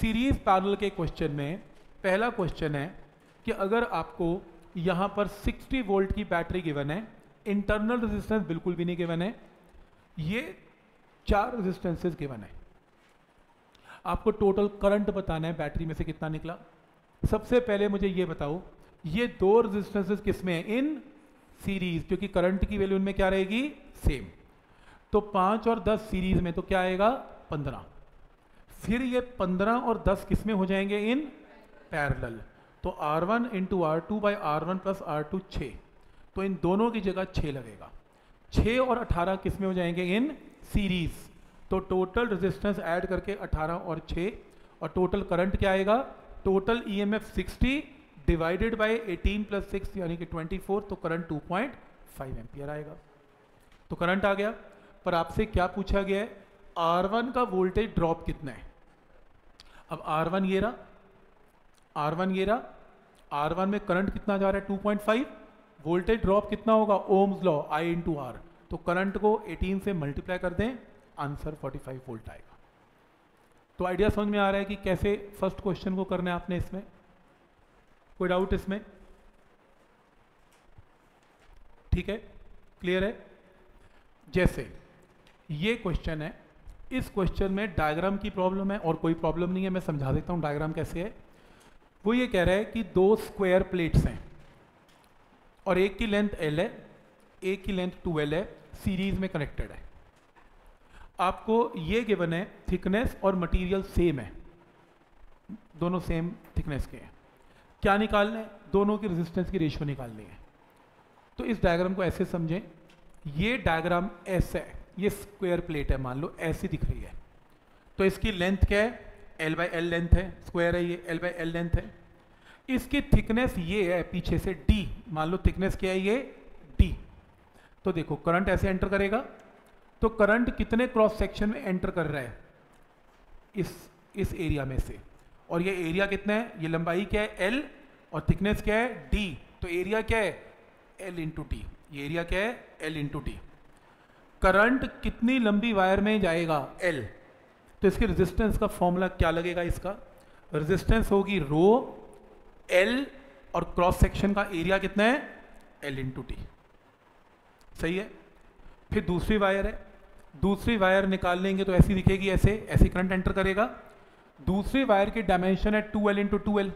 Series parallel के question में पहला क्वेश्चन है कि अगर आपको यहाँ पर 60 वोल्ट की बैटरी गिवन है, इंटरनल रेजिस्टेंस बिल्कुल भी नहीं गिवन है, ये चार रेजिस्टेंसेस गिवन है। आपको टोटल करंट बताना है, बैटरी में से कितना निकला। सबसे पहले मुझे ये बताओ, ये दो रेजिस्टेंसेस किसमें है? इन सीरीज़ क्योंकि करंट की वैल्यू इनमें क्या रहेगी? सेम तो पाँच और दस सीरीज़ में तो क्या आएगा? पंद्रह। फिर ये पंद्रह और दस किसमें हो जाएँगे इन पैरेलल? तो R one into R two by R one plus R two छ तो इन दोनों की जगह छ लगेगा। छ और अठारह किसमें हो जाएँगे इन सीरीज़? तो टोटल रेजिस्टेंस ऐड करके 18 और 6 और टोटल करंट क्या आएगा? Total EMF 60 divided by 18 plus six यानी कि 24 तो करंट 2.5 एम्पियर आएगा। तो करंट आ गया। पर आपसे क्या पूछा गया है? R1 का वोल्टेज ड्रॉप कितना है? अब R1 ये रहा R1 ये रहा R1 में करंट कितना जा रहा है? 2.5 वोल्टेज ड्रॉप कितना होगा? Ohm's law I into R तो करंट को 18 से मल्टीप्लाई कर दें आंसर 45 वोल्ट आएगा। तो आइडिया समझ में आ रहा है कि कैसे फ़र्स्ट क्वेश्चन को करना है आपने इसमें? कोई डाउट इसमें? ठीक है? क्लियर है? जैसे, ये क्वेश्चन है इस क्वेश्चन में डायग्राम की प्रॉब्लम है और कोई प्रॉब्लम नहीं है, मैं समझा देता हूँ डायग्राम कैसे है। वो ये कह रहा है कि दो स्क्वायर प्लेट्स हैं और एक की लेंथ एल है, एक की लेंथ टू एल है सीरीज़ में कनेक्टेड है। आपको ये गिवन है थिकनेस और मटेरियल सेम है। दोनों सेम थिकनेस के हैं। क्या निकालना है? दोनों की रेजिस्टेंस की रेशियो निकालनी है। तो इस डायग्राम को ऐसे समझें। ये डायग्राम ऐसा है। ये स्क्वायर प्लेट है, मान लो, ऐसी दिख रही है। तो इसकी लेंथ क्या है? एल बाई एल लेंथ है स्क्वायर है ये एल बाई एल लेंथ है। इसकी थिकनेस ये है, पीछे से डी मान लो थिकनेस क्या है ये? डी तो देखो करंट ऐसे एंटर करेगा। तो करंट कितने क्रॉस सेक्शन में एंटर कर रहा है? इस इस एरिया में से। और ये एरिया कितना है? ये लंबाई क्या है? एल और थिकनेस क्या है? डी तो एरिया क्या है? एल इंटू टी ये एरिया क्या है? एल इंटू टी करंट कितनी लंबी वायर में जाएगा? एल तो इसके रेजिस्टेंस का फॉर्मूला क्या लगेगा इसका? रेजिस्टेंस होगी रो एल और क्रॉस सेक्शन का एरिया कितना है? एल इंटू टी सही है? फिर दूसरी वायर है। दूसरी वायर निकाल लेंगे तो ऐसी दिखेगी ऐसे ऐसी करंट एंटर करेगा। दूसरी वायर की डायमेंशन है two L into two L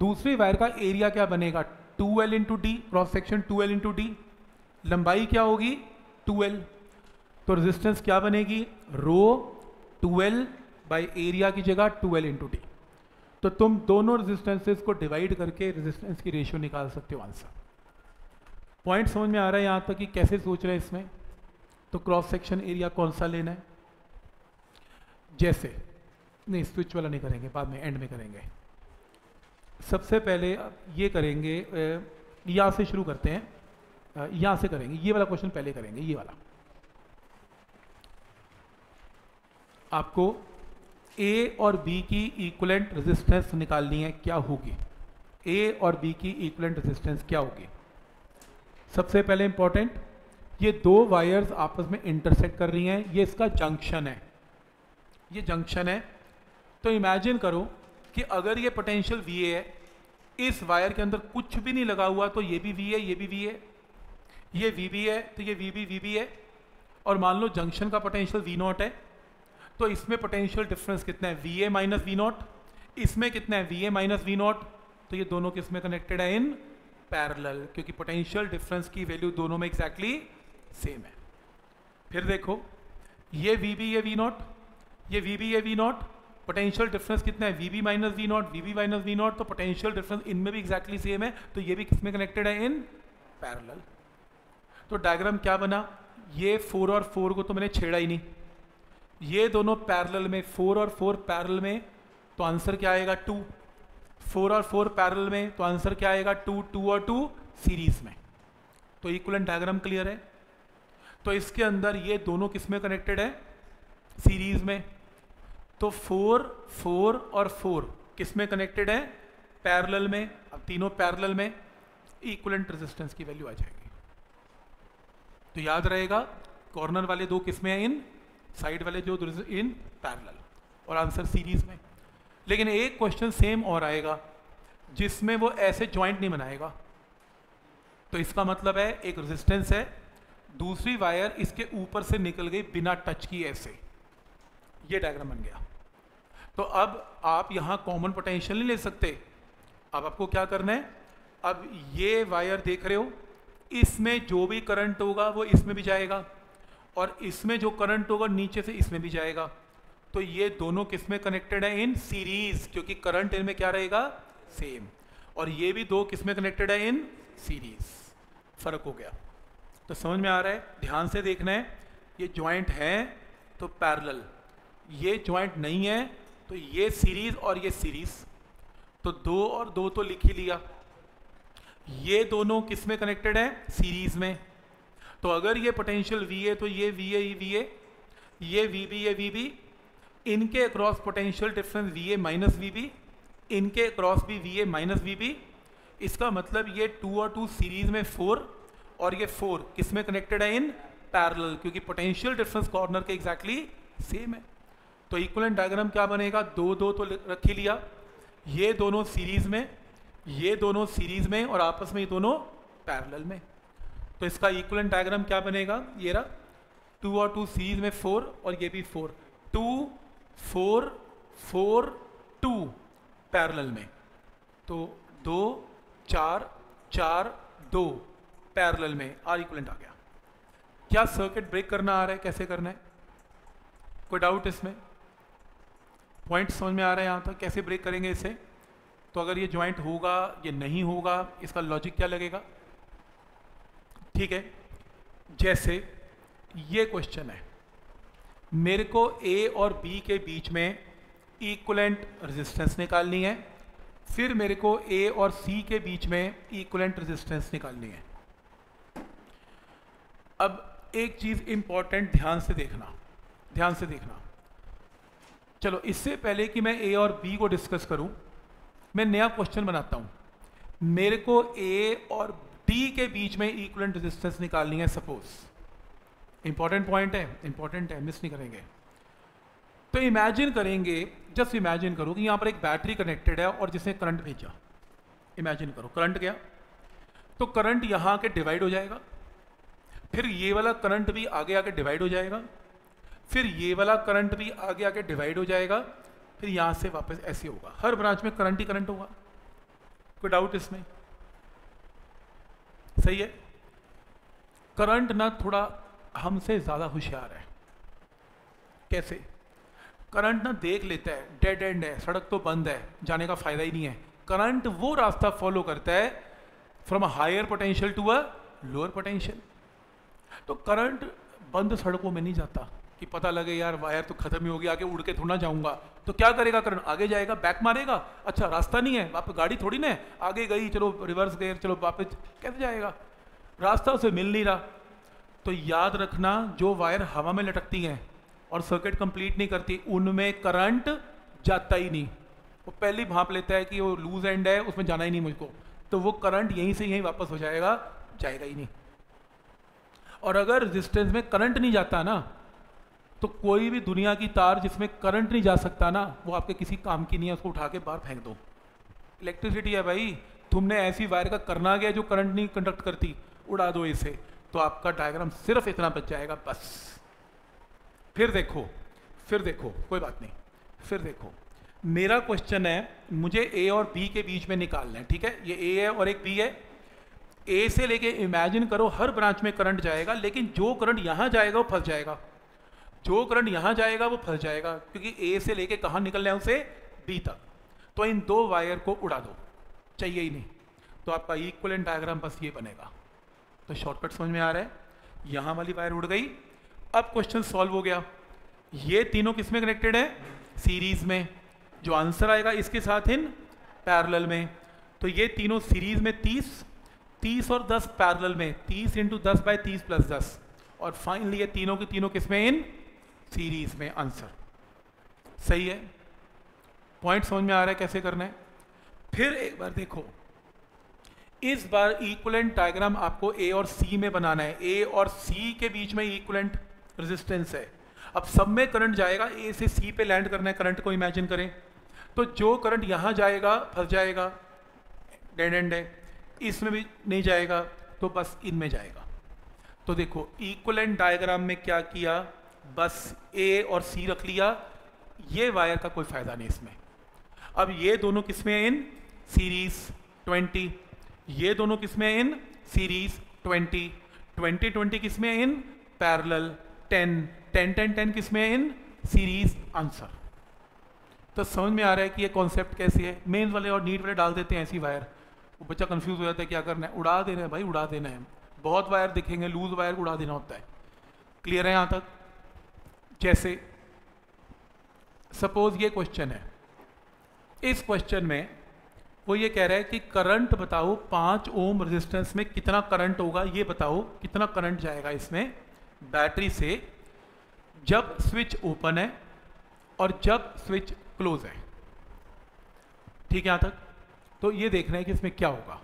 दूसरी वायर का एरिया क्या बनेगा? Two L into D cross section two L into D लंबाई क्या होगी? टू एल तो रेजिस्टेंस क्या बनेगी? Rho two L by area की जगह टू एल इंटू डी तो तुम दोनों रेजिस्टेंसेस को डिवाइड करके रेजिस्टेंस की रेशियो निकाल सकते हो आंसर पॉइंट समझ में आ रहा है यहाँ तक कि कैसे सोच रहे हैं इसमें? तो क्रॉस सेक्शन एरिया कौन सा लेना है? जैसे, नहीं स्विच वाला नहीं करेंगे, बाद में एंड में करेंगे. सबसे पहले ये करेंगे यहाँ से शुरू करते हैं. यहाँ से करेंगे, ये वाला क्वेश्चन पहले करेंगे, ये वाला। आपको ए और बी की इक्वलेंट रेजिस्टेंस निकालनी है, क्या होगी? ए और बी की इक्वलेंट रेजिस्टेंस क्या होगी? सबसे पहले इंपॉर्टेंट ये दो वायर्स आपस में इंटरसेक्ट कर रही हैं, ये इसका जंक्शन है। ये जंक्शन है। तो इमेजिन करो कि अगर ये पोटेंशियल VA है, इस वायर के अंदर कुछ भी नहीं लगा हुआ तो ये भी वी है ये भी वी है ये वी बी है तो ये वी बी वी बी है। और मान लो जंक्शन का पोटेंशियल वी नॉट है तो इसमें पोटेंशियल डिफरेंस कितना है? V A minus V naught इसमें कितना है? V A minus V naught तो ये दोनों किसमें कनेक्टेड है? इन पैरेलल क्योंकि पोटेंशियल डिफरेंस की वैल्यू दोनों में एग्जैक्टली exactly सेम है। फिर देखो, ये V B A V naught ये V B A V naught potential difference कितना है? V B minus V naught V B minus V naught तो पोटेंशियल डिफरेंस इनमें भी एक्जैक्टली सेम है तो ये भी किसमें कनेक्टेड है? इन पैरेलल तो डायग्राम क्या बना? ये फोर और फोर को तो मैंने छेड़ा ही नहीं। ये दोनों पैरेलल में फोर और फोर पैरेलल में तो आंसर क्या आएगा? टू फोर और फोर पैरेलल में तो आंसर क्या आएगा? टू टू और टू सीरीज़ में। तो इक्वलेंट डायग्राम क्लियर है? तो इसके अंदर ये दोनों किसमें कनेक्टेड है? सीरीज़ में। तो फोर फोर और फोर किसमें कनेक्टेड है? पैरेलल में, अब तीनों पैरेलल में इक्वलेंट रेजिस्टेंस की वैल्यू आ जाएगी। तो याद रहेगा कॉर्नर वाले दो किसमें है इन? साइड वाले जो इन पैरेलल और आंसर सीरीज़ में. लेकिन एक क्वेश्चन सेम और आएगा, जिसमें वो ऐसे ज्वाइंट नहीं बनाएगा. तो इसका मतलब है एक रेजिस्टेंस है, दूसरी वायर इसके ऊपर से निकल गई बिना टच की ऐसे. ये डायग्राम बन गया. तो अब आप यहाँ कॉमन पोटेंशियल नहीं ले सकते. अब आपको क्या करना है? अब ये वायर देख रहे हो इसमें जो भी करंट होगा वो इसमें भी जाएगा और इसमें जो करंट होगा नीचे से इसमें भी जाएगा। तो ये दोनों किसमें कनेक्टेड है? इन सीरीज़ क्योंकि करंट इनमें क्या रहेगा? सेम और ये भी दो किसमें कनेक्टेड है? इन सीरीज़ फ़र्क हो गया। तो समझ में आ रहा है? ध्यान से देखना है। ये ज्वाइंट है तो पैरल ये ज्वाइंट नहीं है तो ये सीरीज़ और ये सीरीज़ तो दो और दो तो लिख ही लिया। ये दोनों किसमें कनेक्टेड है? सीरीज़ में। तो अगर ये पोटेंशियल वी ए तो ये वी ए वी ए ये V B A V B इनके across potential difference V A minus V B इनके अक्रॉस भी V A minus V B इसका मतलब ये टू और टू सीरीज़ में फोर और ये फोर किसमें कनेक्टेड है? इन पैरेलल क्योंकि पोटेंशियल डिफरेंस कॉर्नर के एग्जैक्टली सेम है। तो इक्वलेंट डायग्राम क्या बनेगा? दो दो तो रख ही लिया। ये दोनों सीरीज़ में ये दोनों सीरीज़ में और आपस में ये दोनों पैरेलल में। तो इसका इक्वलेंट डायग्राम क्या बनेगा? ये रहा टू और टू सीरीज़ में फोर और ये भी four two four four two parallel में। तो दो, चार चार, दो पैरेलल में। आर इक्वलेंट आ गया। क्या सर्किट ब्रेक करना आ रहा है? कैसे करना है? कोई डाउट इसमें? पॉइंट समझ में आ रहा है यहाँ तक? कैसे ब्रेक करेंगे इसे? तो अगर ये ज्वाइंट होगा, ये नहीं होगा, इसका लॉजिक क्या लगेगा? ठीक है, जैसे ये क्वेश्चन है। मेरे को ए और बी के बीच में इक्वलेंट रेजिस्टेंस निकालनी है, फिर मेरे को ए और सी के बीच में इक्वलेंट रेजिस्टेंस निकालनी है। अब एक चीज़ इंपॉर्टेंट ध्यान से देखना, ध्यान से देखना। चलो, इससे पहले कि मैं ए और बी को डिस्कस करूँ मैं नया क्वेश्चन बनाता हूँ। मेरे को ए और डी के बीच में इक्वलेंट रेजिस्टेंस निकालनी है सपोज़ इंपॉर्टेंट पॉइंट है इंपॉर्टेंट है मिस नहीं करेंगे। तो इमेजिन करेंगे जस्ट इमेजिन करो कि यहाँ पर एक बैटरी कनेक्टेड है और जिसने करंट भेजा। इमेजिन करो करंट गया। तो करंट यहाँ के डिवाइड हो जाएगा। फिर ये वाला करंट भी आगे आगे डिवाइड हो जाएगा। फिर ये वाला करंट भी आगे आगे डिवाइड हो जाएगा। फिर यहाँ से वापस ऐसे होगा। हर ब्रांच में करंट ही करंट होगा। कोई डाउट इसमें? सही है? करंट ना थोड़ा हमसे ज़्यादा होशियार है। कैसे? करंट ना देख लेता है डेड एंड है, सड़क तो बंद है, जाने का फ़ायदा ही नहीं है। करंट वो रास्ता फॉलो करता है from higher potential to a lower potential तो करंट बंद सड़कों में नहीं जाता। कि पता लगे, यार, वायर तो खत्म ही हो गया, आगे उड़ के थोड़ा जाऊँगा। तो क्या करेगा करंट आगे जाएगा, बैक मारेगा? अच्छा रास्ता नहीं है, वापस गाड़ी थोड़ी ना आगे गई, चलो रिवर्स गए चलो, वापस, कैसे जाएगा? रास्ता उसे मिल नहीं रहा। तो याद रखना, जो वायर हवा में लटकती हैं और सर्किट कंप्लीट नहीं करती, उनमें करंट जाता ही नहीं। वो पहली भाप लेता है कि वो लूज एंड है, उसमें जाना ही नहीं मुझको। तो वो करंट यहीं से यहीं वापस हो जाएगा जाएगा ही नहीं। और अगर रेजिस्टेंस में करंट नहीं जाता ना तो कोई भी दुनिया की तार जिसमें करंट नहीं जा सकता ना, वो आपके किसी काम की नहीं है, उसको उठा के बाहर फेंक दो। इलेक्ट्रिसिटी है भाई, तुमने ऐसी वायर का करना गया जो करंट नहीं कंडक्ट करती? उड़ा दो इसे। तो आपका डायग्राम सिर्फ़ इतना बच जाएगा, बस। फिर देखो फिर देखो, कोई बात नहीं। फिर देखो, मेरा क्वेश्चन है, मुझे ए और बी के बीच में निकालना है, ठीक है? ये ए है और एक बी है। ए से लेके इमेजिन करो, हर ब्रांच में करंट जाएगा, लेकिन जो करंट यहाँ जाएगा, वो फंस जाएगा। जो करंट यहाँ जाएगा, वो फंस जाएगा, क्योंकि ए से लेके कहाँ निकलना है उसे? बी तक। तो इन दो वायर को उड़ा दो। चाहिए ही नहीं। तो आपका इक्वलेंट डायग्राम बस ये बनेगा। तो शॉर्टकट समझ में आ रहा है? यहाँ वाली वायर उड़ गई। अब क्वेश्चन सॉल्व हो गया। ये तीनों किसमें कनेक्टेड है? सीरीज़ में। जो आंसर आएगा इसके साथ इन पैरल में। तो ये तीनों सीरीज़ में 30 30 और 10 पैरल में। 30 इंटू दस बाय तीस प्लस दस। और फाइनली ये तीनों के तीनों किसमें इन सीरीज़ में आंसर सही है? पॉइंट समझ में आ रहा है कैसे करना है? फिर एक बार देखो। इस बार इक्वलेंट डायग्राम आपको ए और सी में बनाना है। ए और सी के बीच में इक्वलेंट रेजिस्टेंस है। अब सब में करंट जाएगा ए से सी पे लैंड करना है करंट को इमेजिन करें। तो जो करंट यहाँ जाएगा, फंस जाएगा डेड एंड है। इसमें भी नहीं जाएगा तो बस इनमें जाएगा। तो देखो इक्वलेंट डायग्राम में क्या किया? बस ए और सी रख लिया, ये वायर का कोई फ़ायदा नहीं इसमें। अब ये दोनों किसमें इन? सीरीज़ 20 ये दोनों किसमें इन? सीरीज़ 20 20 20 किसमें इन? पैरेलल 10 10 10 10 किसमें इन? सीरीज़ आंसर तो समझ में आ रहा है कि ये कॉन्सेप्ट कैसे है? मेन वाले और नीट वाले डाल देते हैं ऐसी वायर वो बच्चा कंफ्यूज हो जाता है क्या करना है उड़ा देना है भाई, उड़ा देना है। बहुत वायर दिखेंगे लूज वायर उड़ा देना होता है। क्लियर है यहाँ तक? जैसे सपोज़ ये क्वेश्चन है। इस क्वेश्चन में वो ये कह रहा है कि करंट बताओ पाँच ओम रेजिस्टेंस में कितना करंट होगा, ये बताओ कितना करंट जाएगा इसमें। बैटरी से जब स्विच ओपन है और जब स्विच क्लोज है। ठीक है, यहाँ तक? तो ये देखना है कि इसमें क्या होगा।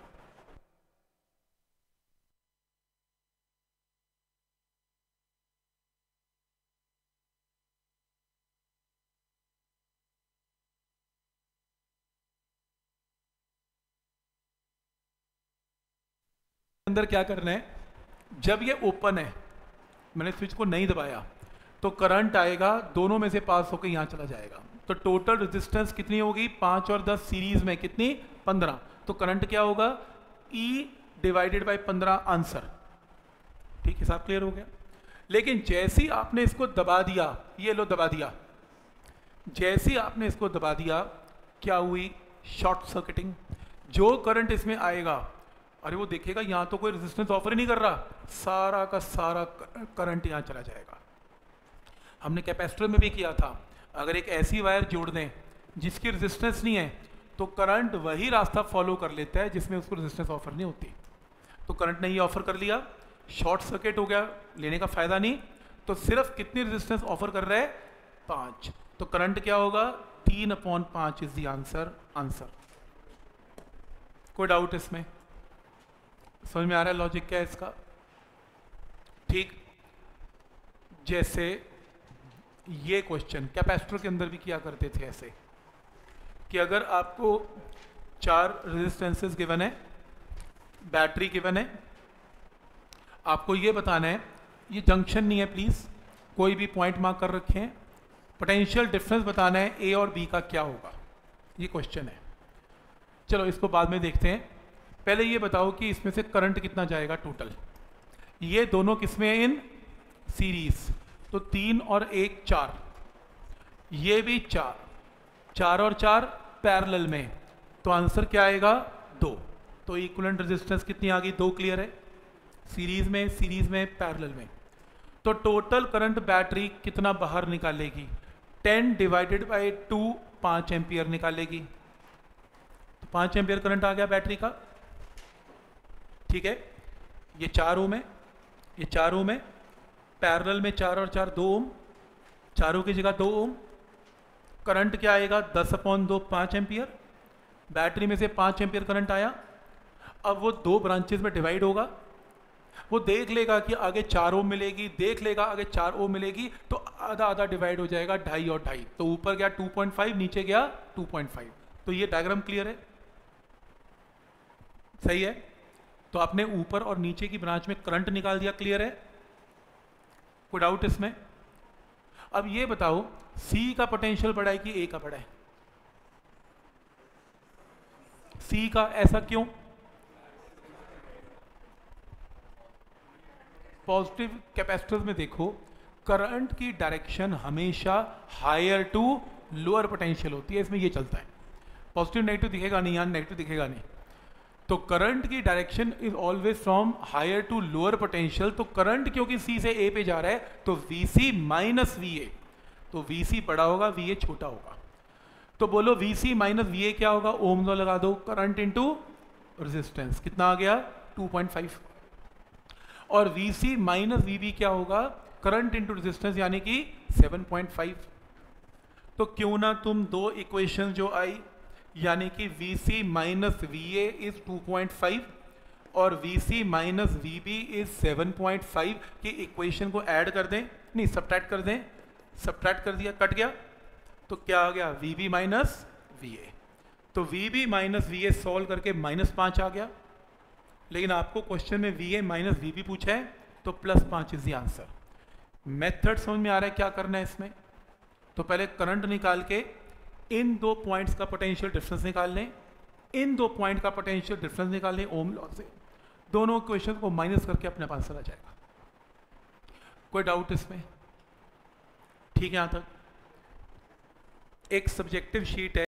अंदर क्या करना है? जब ये ओपन है, मैंने स्विच को नहीं दबाया तो करंट आएगा, दोनों में से पास होकर यहाँ चला जाएगा। तो टोटल रेजिस्टेंस कितनी होगी? पाँच और दस सीरीज़ में कितनी? पंद्रह। तो करंट क्या होगा? ई डिवाइडेड बाई पंद्रह आंसर ठीक, हिसाब क्लियर हो गया। लेकिन जैसी आपने इसको दबा दिया, ये लो दबा दिया। जैसी आपने इसको दबा दिया, क्या हुई? शॉर्ट सर्किटिंग जो करंट इसमें आएगा अरे वो देखेगा, यहाँ तो कोई रेजिस्टेंस ऑफ़र ही नहीं कर रहा। सारा का सारा करंट यहाँ चला जाएगा। हमने कैपेसिटर में भी किया था। अगर एक ऐसी वायर जोड़ दें, जिसकी रेजिस्टेंस नहीं है तो करंट वही रास्ता फॉलो कर लेता है, जिसमें उसको रेजिस्टेंस ऑफ़र नहीं होती। तो करंट ने ये ऑफ़र कर लिया। शॉर्ट सर्किट हो गया, लेने का फ़ायदा नहीं। तो सिर्फ़ कितनी रेजिस्टेंस ऑफ़र कर रहा है? पाँच। तो करंट क्या होगा? तीन अपॉन पाँच इज़ द आंसर आंसर कोई डाउट इसमें? समझ में आ रहा है लॉजिक क्या है इसका? ठीक, जैसे ये क्वेश्चन कैपेसिटर के अंदर भी किया करते थे ऐसे? कि अगर आपको चार रेजिस्टेंसेस गिवन है बैटरी गिवन है, आपको ये बताना है, ये जंक्शन नहीं है प्लीज़ कोई भी पॉइंट मार्क कर रखें पोटेंशियल डिफरेंस बताना है ए और बी का क्या होगा? ये क्वेश्चन है। चलो इसको बाद में देखते हैं। पहले ये बताओ कि इसमें से करंट कितना जाएगा टोटल? ये दोनों किसमें इन सीरीज़? तो तीन और एक चार। ये भी चार। चार और चार पैरेलल में। तो आंसर क्या आएगा? दो। तो इक्वलेंट रेजिस्टेंस कितनी आ गई? दो क्लियर है। सीरीज़ में सीरीज़ में, पैरेलल में। तो टोटल करंट बैटरी कितना बाहर निकालेगी? 10 डिवाइडेड बाय 2 पाँच एम्पियर निकालेगी। तो पाँच एम्पियर करंट आ गया बैटरी का। ठीक है? ये चार ओम है। ये चार ओम है। पैरेलल में चार और चार दो ओम। चारों की जगह दो ओम। करंट क्या आएगा? दस अपॉन दो, पाँच एम्पियर। बैटरी में से पाँच एम्पियर करंट आया। अब वो दो ब्रांचेस में डिवाइड होगा। वो देख लेगा कि आगे चार ओम मिलेगी, देख लेगा आगे चार ओम मिलेगी तो आधा आधा डिवाइड हो जाएगा ढाई और ढाई। तो ऊपर गया 2.5 नीचे गया 2.5 तो ये डायग्राम क्लियर है? सही है? तो आपने ऊपर और नीचे की ब्रांच में करंट निकाल दिया, क्लियर है? कोई डाउट इसमें? अब ये बताओ सी का पोटेंशियल बढ़ा है कि ए का बढ़ा है? सी का ऐसा क्यों? पॉजिटिव कैपेसिटर में देखो करंट की डायरेक्शन हमेशा हायर टू लोअर पोटेंशियल होती है, इसमें ये चलता है। पॉजिटिव नेगेटिव दिखेगा नहीं यहाँ नेगेटिव दिखेगा नहीं। तो करंट की direction is always from higher to lower potential तो करंट क्योंकि सी से ए पे जा रहा है तो V C minus V A तो वी सी बड़ा होगा वी ए छोटा होगा। तो बोलो V C minus V A क्या होगा? ओम लो लगा दो। करंट इंटू रेजिस्टेंस कितना आ गया? 2.5 और V C minus V B क्या होगा? करंट इंटू रेजिस्टेंस यानी कि 7.5 तो क्यों ना तुम दो इक्वेशन जो आई यानी कि V C minus V A is 2.5 और V C minus V B is 7.5 की इक्वेशन को ऐड कर दें। नहीं सब्ट्रैक्ट कर दें। सब्ट्रैक्ट कर दिया, कट गया। तो क्या आ गया? V B minus V A तो V B minus V A solve करके माइनस पाँच आ गया। लेकिन आपको क्वेश्चन में V A minus V B पूछा है तो प्लस पाँच इज़ द आंसर मेथड समझ में आ रहा है क्या करना है इसमें? तो पहले करंट निकाल के इन दो पॉइंट्स का पोटेंशियल डिफरेंस निकाल लें इन दो पॉइंट का पोटेंशियल डिफरेंस निकाल लें ओम लॉ से। दोनों क्वेश्चन को माइनस करके अपने पास आ जाएगा। कोई डाउट इसमें? ठीक है, यहाँ तक। एक सब्जेक्टिव शीट है।